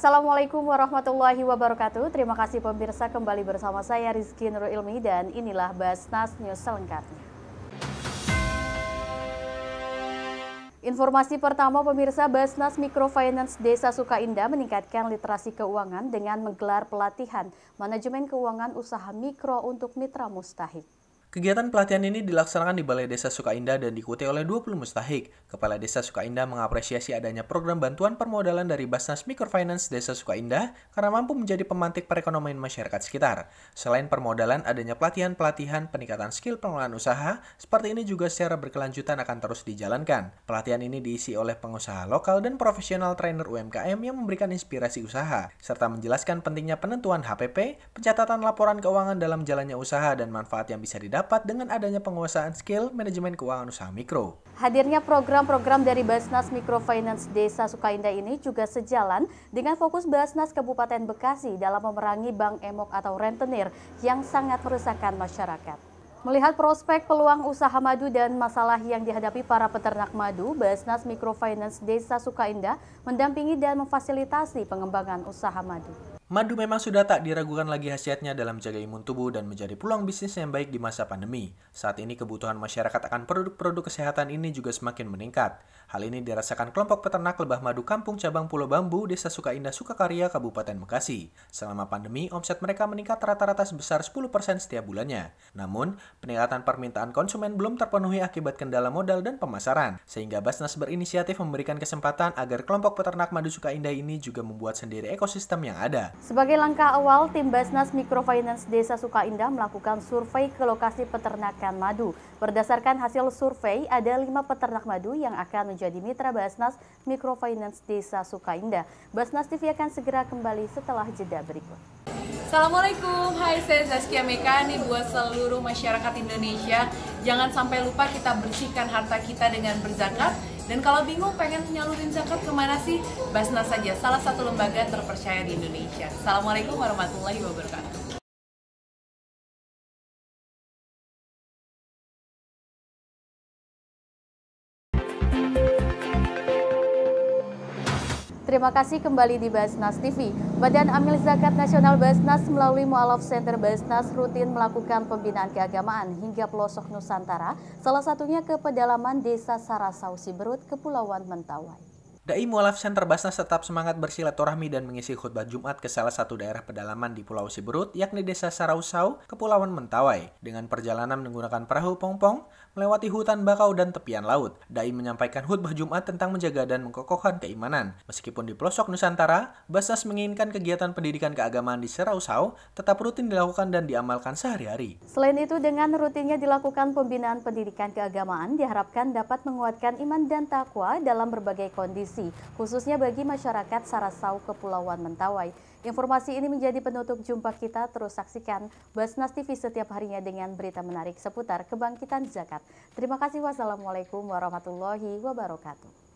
Assalamualaikum warahmatullahi wabarakatuh. Terima kasih pemirsa kembali bersama saya Rizky Nurul Ilmi dan inilah Basnas News selengkapnya. Informasi pertama pemirsa Basnas Microfinance Desa Sukaindah meningkatkan literasi keuangan dengan menggelar pelatihan manajemen keuangan usaha mikro untuk mitra mustahik. Kegiatan pelatihan ini dilaksanakan di Balai Desa Sukaindah dan diikuti oleh 20 mustahik. Kepala Desa Sukaindah mengapresiasi adanya program bantuan permodalan dari Basnas Microfinance Desa Sukaindah karena mampu menjadi pemantik perekonomian masyarakat sekitar. Selain permodalan, adanya pelatihan-pelatihan peningkatan skill pengelolaan usaha, seperti ini juga secara berkelanjutan akan terus dijalankan. Pelatihan ini diisi oleh pengusaha lokal dan profesional trainer UMKM yang memberikan inspirasi usaha, serta menjelaskan pentingnya penentuan HPP, pencatatan laporan keuangan dalam jalannya usaha dan manfaat yang bisa didapat didapat dengan adanya penguasaan skill manajemen keuangan usaha mikro. Hadirnya program-program dari Basnas Microfinance Desa Sukaindah ini juga sejalan dengan fokus Basnas Kabupaten Bekasi dalam memerangi bank emok atau rentenir yang sangat merusakkan masyarakat. Melihat prospek peluang usaha madu dan masalah yang dihadapi para peternak madu, Basnas Microfinance Desa Sukaindah mendampingi dan memfasilitasi pengembangan usaha madu. Madu memang sudah tak diragukan lagi khasiatnya dalam menjaga imun tubuh dan menjadi peluang bisnis yang baik di masa pandemi. Saat ini kebutuhan masyarakat akan produk-produk kesehatan ini juga semakin meningkat. Hal ini dirasakan kelompok peternak lebah madu Kampung Cabang Pulau Bambu, Desa Sukaindah, Sukakarya, Kabupaten Bekasi. Selama pandemi, omset mereka meningkat rata-rata sebesar 10% setiap bulannya. Namun, peningkatan permintaan konsumen belum terpenuhi akibat kendala modal dan pemasaran, sehingga Basnas berinisiatif memberikan kesempatan agar kelompok peternak madu Sukaindah ini juga membuat sendiri ekosistem yang ada. Sebagai langkah awal, tim Basnas Microfinance Desa Sukaindah melakukan survei ke lokasi peternakan madu. Berdasarkan hasil survei, ada lima peternak madu yang akan menjadi mitra Basnas Microfinance Desa Sukaindah. Basnas TV akan segera kembali setelah jeda berikut. Assalamualaikum, hai saya Zaskia Meka nih buat seluruh masyarakat Indonesia. Jangan sampai lupa kita bersihkan harta kita dengan berzakat dan kalau bingung pengen nyalurin zakat ke mana sih? Basnas saja, salah satu lembaga terpercaya di Indonesia. Assalamualaikum warahmatullahi wabarakatuh. Terima kasih kembali di Basnas TV. Badan Amil Zakat Nasional Basnas melalui Mualaf Center Basnas rutin melakukan pembinaan keagamaan hingga pelosok Nusantara, salah satunya ke pedalaman Desa Sarasau Siberut, Kepulauan Mentawai. Dai Mualaf Center Basnas tetap semangat bersilaturahmi dan mengisi khutbah Jumat ke salah satu daerah pedalaman di Pulau Siberut, yakni Desa Sarausau, Kepulauan Mentawai. Dengan perjalanan menggunakan perahu pongpong, melewati hutan bakau dan tepian laut. Dai menyampaikan khutbah Jumat tentang menjaga dan mengkokohkan keimanan. Meskipun di pelosok Nusantara, Basnas menginginkan kegiatan pendidikan keagamaan di Serausau tetap rutin dilakukan dan diamalkan sehari-hari. Selain itu, dengan rutinnya dilakukan pembinaan pendidikan keagamaan, diharapkan dapat menguatkan iman dan takwa dalam berbagai kondisi, khususnya bagi masyarakat Sarasau Kepulauan Mentawai. Informasi ini menjadi penutup jumpa kita. Terus saksikan Basnas TV setiap harinya dengan berita menarik seputar kebangkitan zakat. Terima kasih. Wassalamualaikum warahmatullahi wabarakatuh.